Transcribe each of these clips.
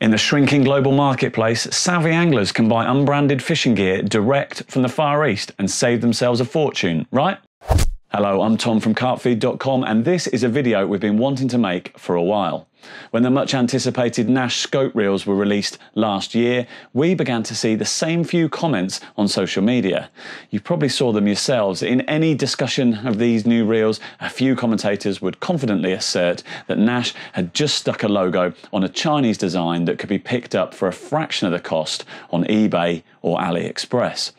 In the shrinking global marketplace, savvy anglers can buy unbranded fishing gear direct from the Far East and save themselves a fortune, right? Hello, I'm Tom from carpfeed.com and this is a video we've been wanting to make for a while. When the much anticipated Nash scope reels were released last year, we began to see the same few comments on social media. You probably saw them yourselves. In any discussion of these new reels, a few commentators would confidently assert that Nash had just stuck a logo on a Chinese design that could be picked up for a fraction of the cost on eBay or AliExpress.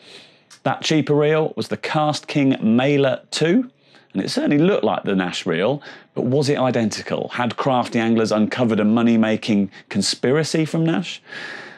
That cheaper reel was the Cast King Mela 2, and it certainly looked like the Nash reel, but was it identical? Had crafty anglers uncovered a money making conspiracy from Nash?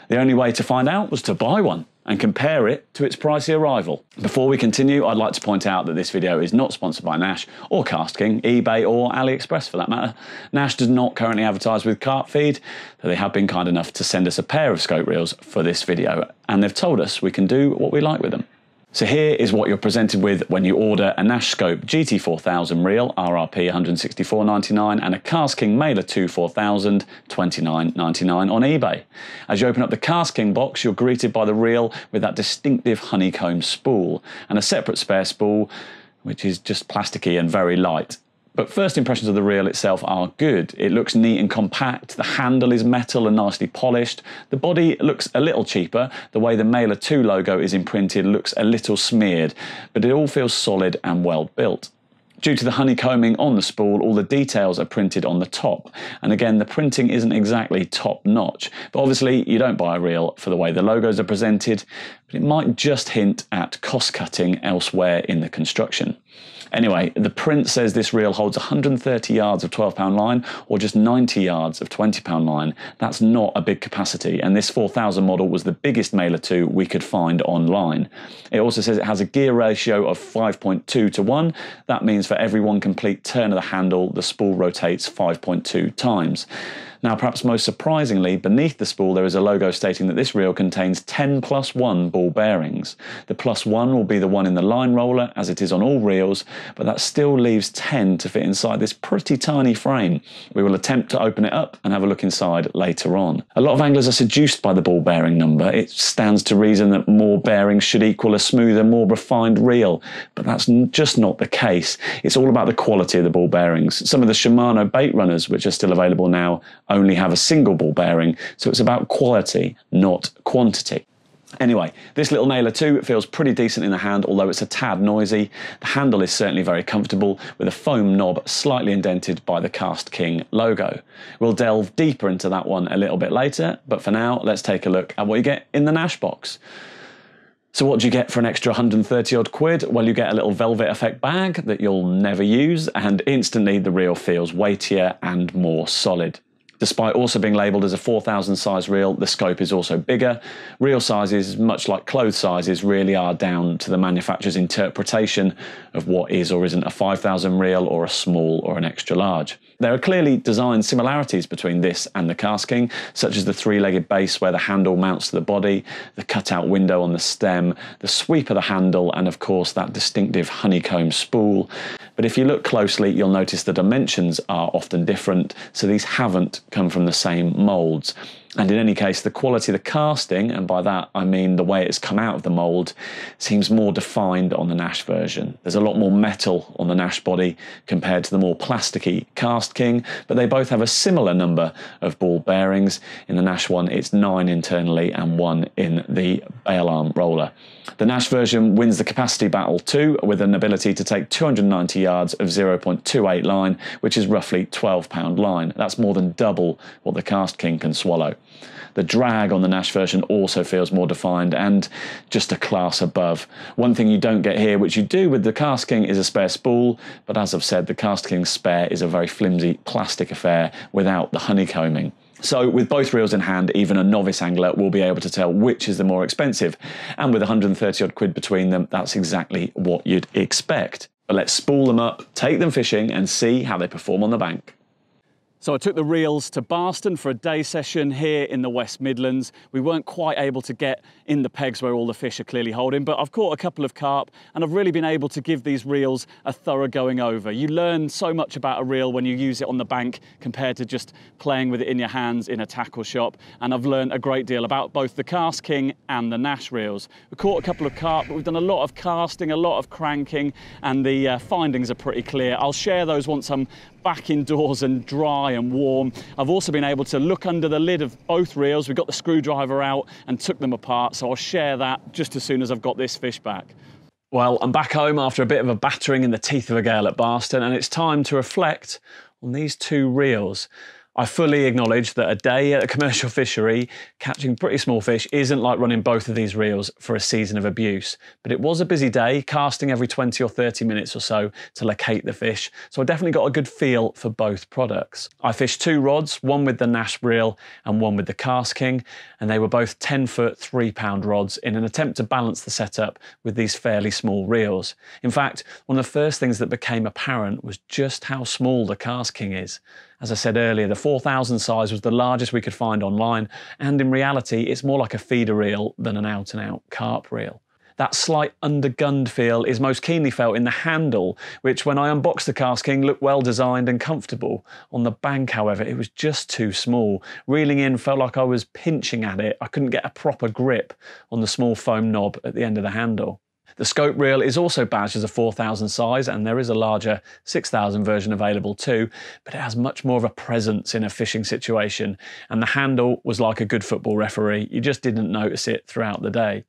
The only way to find out was to buy one and compare it to its pricey arrival. Before we continue, I'd like to point out that this video is not sponsored by Nash or KastKing, eBay or AliExpress for that matter. Nash does not currently advertise with Carpfeed, though they have been kind enough to send us a pair of scope reels for this video, and they've told us we can do what we like with them. So here is what you're presented with when you order a Nash Scope GT4000 reel, RRP 164.99, and a KastKing Mela 2 4000, 29.99 on eBay. As you open up the KastKing box, you're greeted by the reel with that distinctive honeycomb spool, and a separate spare spool, which is just plasticky and very light. But first impressions of the reel itself are good. It looks neat and compact, the handle is metal and nicely polished, the body looks a little cheaper, the way the Mela 2 logo is imprinted looks a little smeared, but it all feels solid and well built. Due to the honeycombing on the spool, all the details are printed on the top. And again, the printing isn't exactly top notch. But obviously, you don't buy a reel for the way the logos are presented, but it might just hint at cost cutting elsewhere in the construction. Anyway, the print says this reel holds 130 yards of 12 pound line or just 90 yards of 20 pound line. That's not a big capacity, and this 4000 model was the biggest Mela 2 we could find online. It also says it has a gear ratio of 5.2 to 1. That means for every one complete turn of the handle, the spool rotates 5.2 times. Now, perhaps most surprisingly, beneath the spool there is a logo stating that this reel contains 10 plus 1 ball bearings. The plus 1 will be the one in the line roller, as it is on all reels, but that still leaves 10 to fit inside this pretty tiny frame. We will attempt to open it up and have a look inside later on. A lot of anglers are seduced by the ball bearing number. It stands to reason that more bearings should equal a smoother, more refined reel, but that's just not the case. It's all about the quality of the ball bearings. Some of the Shimano Baitrunners, which are still available now, only have a single ball bearing, so it's about quality, not quantity. Anyway, this little Mela 2 feels pretty decent in the hand, although it's a tad noisy. The handle is certainly very comfortable, with a foam knob slightly indented by the KastKing logo. We'll delve deeper into that one a little bit later, but for now, let's take a look at what you get in the Nash box. So what do you get for an extra 130 odd quid? Well, you get a little velvet effect bag that you'll never use, and instantly the reel feels weightier and more solid. Despite also being labelled as a 4000 size reel, the scope is also bigger. Reel sizes, much like clothes sizes, really are down to the manufacturer's interpretation of what is or isn't a 5000 reel or a small or an extra large. There are clearly design similarities between this and the KastKing, such as the three-legged base where the handle mounts to the body, the cutout window on the stem, the sweep of the handle, and of course that distinctive honeycomb spool. But if you look closely, you'll notice the dimensions are often different, so these haven't come from the same moulds. And in any case, the quality of the casting, and by that I mean the way it's come out of the mould, seems more defined on the Nash version. There's a lot more metal on the Nash body compared to the more plasticky KastKing, but they both have a similar number of ball bearings. In the Nash one, it's nine internally and one in the bail arm roller. The Nash version wins the capacity battle too, with an ability to take 290 yards of 0.28 line, which is roughly 12 pound line. That's more than double what the KastKing can swallow. The drag on the Nash version also feels more defined and just a class above. One thing you don't get here, which you do with the KastKing, is a spare spool, but as I've said, the KastKing spare is a very flimsy plastic affair without the honeycombing. So with both reels in hand, even a novice angler will be able to tell which is the more expensive. And with 130 odd quid between them, that's exactly what you'd expect. But let's spool them up, take them fishing and see how they perform on the bank. So I took the reels to Barston for a day session here in the West Midlands. We weren't quite able to get in the pegs where all the fish are clearly holding, but I've caught a couple of carp and I've really been able to give these reels a thorough going over. You learn so much about a reel when you use it on the bank compared to just playing with it in your hands in a tackle shop. And I've learned a great deal about both the KastKing and the Nash reels. We caught a couple of carp, but we've done a lot of casting, a lot of cranking, and the uh, findings are pretty clear. I'll share those once I'm back indoors and dry and warm. I've also been able to look under the lid of both reels. We got the screwdriver out and took them apart, so I'll share that just as soon as I've got this fish back. Well, I'm back home after a bit of a battering in the teeth of a gale at Barston, and it's time to reflect on these two reels. I fully acknowledge that a day at a commercial fishery catching pretty small fish isn't like running both of these reels for a season of abuse. But it was a busy day, casting every 20 or 30 minutes or so to locate the fish, so I definitely got a good feel for both products. I fished two rods, one with the Nash reel and one with the KastKing, and they were both 10 foot, 3 pound rods in an attempt to balance the setup with these fairly small reels. In fact, one of the first things that became apparent was just how small the KastKing is. As I said earlier, the 4000 size was the largest we could find online, and in reality, it's more like a feeder reel than an out and out carp reel. That slight undergunned feel is most keenly felt in the handle, which when I unboxed the KastKing looked well designed and comfortable. On the bank, however, it was just too small. Reeling in felt like I was pinching at it. I couldn't get a proper grip on the small foam knob at the end of the handle. The scope reel is also badged as a 4000 size and there is a larger 6000 version available too, but it has much more of a presence in a fishing situation and the handle was like a good football referee, you just didn't notice it throughout the day.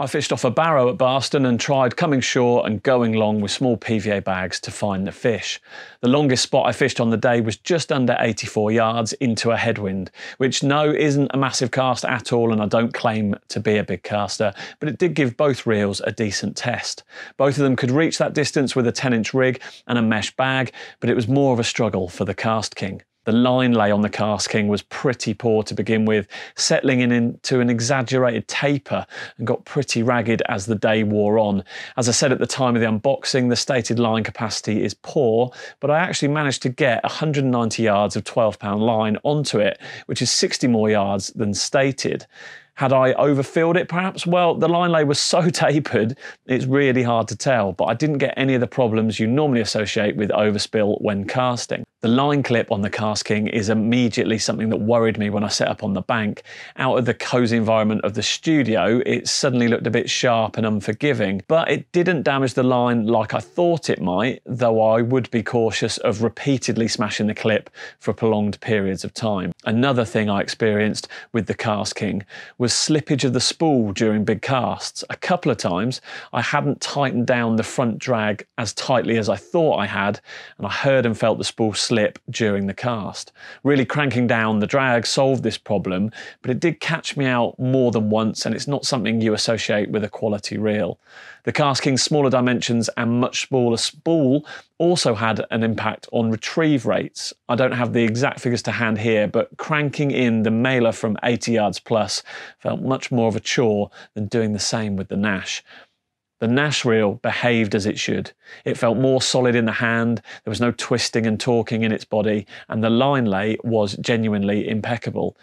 I fished off a barrow at Barston and tried coming shore and going long with small PVA bags to find the fish. The longest spot I fished on the day was just under 84 yards into a headwind, which no isn't a massive cast at all and I don't claim to be a big caster, but it did give both reels a decent test. Both of them could reach that distance with a 10 inch rig and a mesh bag, but it was more of a struggle for the KastKing. The line lay on the KastKing was pretty poor to begin with, settling in into an exaggerated taper and got pretty ragged as the day wore on. As I said at the time of the unboxing, the stated line capacity is poor, but I actually managed to get 190 yards of 12 pound line onto it, which is 60 more yards than stated. Had I overfilled it perhaps? Well, the line lay was so tapered, it's really hard to tell, but I didn't get any of the problems you normally associate with overspill when casting. The line clip on the KastKing is immediately something that worried me when I set up on the bank. Out of the cozy environment of the studio, it suddenly looked a bit sharp and unforgiving, but it didn't damage the line like I thought it might, though I would be cautious of repeatedly smashing the clip for prolonged periods of time. Another thing I experienced with the KastKing was slippage of the spool during big casts. A couple of times I hadn't tightened down the front drag as tightly as I thought I had, and I heard and felt the spool slip during the cast. Really cranking down the drag solved this problem, but it did catch me out more than once, and it's not something you associate with a quality reel. The KastKing's smaller dimensions and much smaller spool also had an impact on retrieve rates. I don't have the exact figures to hand here, but cranking in the Mela from 80 yards plus felt much more of a chore than doing the same with the Nash. The Nash reel behaved as it should. It felt more solid in the hand, there was no twisting and talking in its body, and the line lay was genuinely impeccable.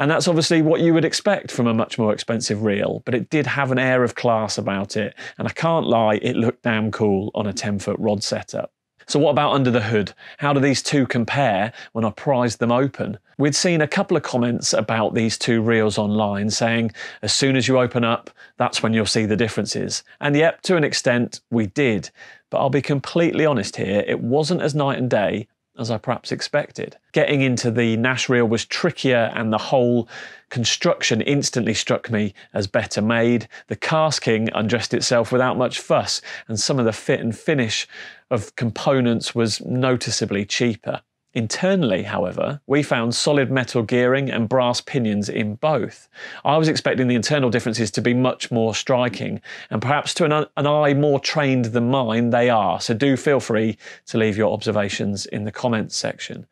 And that's obviously what you would expect from a much more expensive reel, but it did have an air of class about it, and I can't lie, it looked damn cool on a 10 foot rod setup. So, what about under the hood? How do these two compare when I prized them open? We'd seen a couple of comments about these two reels online saying, as soon as you open up, that's when you'll see the differences. And yep, to an extent, we did. But I'll be completely honest here, it wasn't as night and day as I perhaps expected. Getting into the Nash reel was trickier and the whole construction instantly struck me as better made. The KastKing undressed itself without much fuss and some of the fit and finish of components was noticeably cheaper. Internally, however, we found solid metal gearing and brass pinions in both. I was expecting the internal differences to be much more striking, and perhaps to an, an, eye more trained than mine, they are. So do feel free to leave your observations in the comments section.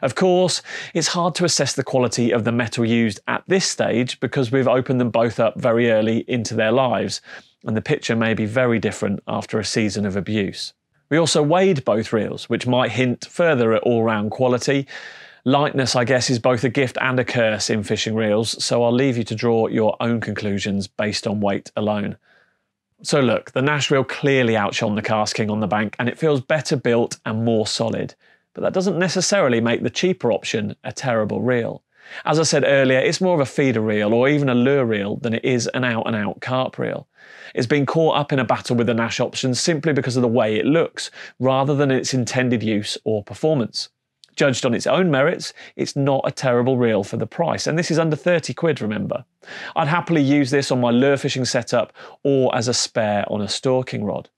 Of course, it's hard to assess the quality of the metal used at this stage because we've opened them both up very early into their lives, and the picture may be very different after a season of abuse. We also weighed both reels, which might hint further at all round quality. Lightness, I guess, is both a gift and a curse in fishing reels, so I'll leave you to draw your own conclusions based on weight alone. So look, the Nash reel clearly outshone the KastKing on the bank and it feels better built and more solid, but that doesn't necessarily make the cheaper option a terrible reel. As I said earlier, it's more of a feeder reel or even a lure reel than it is an out and out carp reel. It's been caught up in a battle with the Nash option simply because of the way it looks, rather than its intended use or performance. Judged on its own merits, it's not a terrible reel for the price, and this is under 30 quid, remember. I'd happily use this on my lure fishing setup or as a spare on a stalking rod.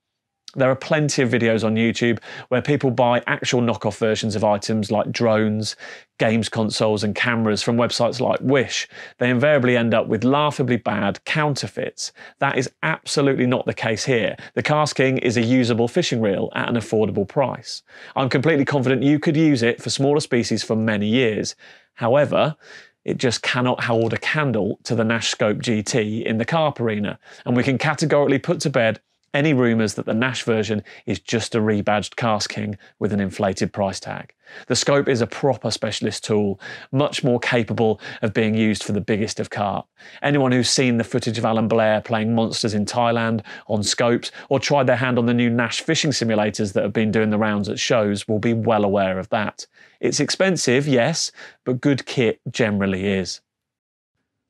There are plenty of videos on YouTube where people buy actual knockoff versions of items like drones, games consoles, and cameras from websites like Wish. They invariably end up with laughably bad counterfeits. That is absolutely not the case here. The KastKing is a usable fishing reel at an affordable price. I'm completely confident you could use it for smaller species for many years. However, it just cannot hold a candle to the Nash Scope GT in the carp arena, and we can categorically put to bed any rumours that the Nash version is just a rebadged KastKing with an inflated price tag. The scope is a proper specialist tool, much more capable of being used for the biggest of carp. Anyone who's seen the footage of Alan Blair playing monsters in Thailand on scopes or tried their hand on the new Nash fishing simulators that have been doing the rounds at shows will be well aware of that. It's expensive, yes, but good kit generally is.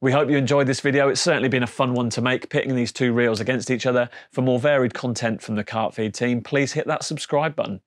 We hope you enjoyed this video. It's certainly been a fun one to make, pitting these two reels against each other. For more varied content from the Carpfeed team, please hit that subscribe button.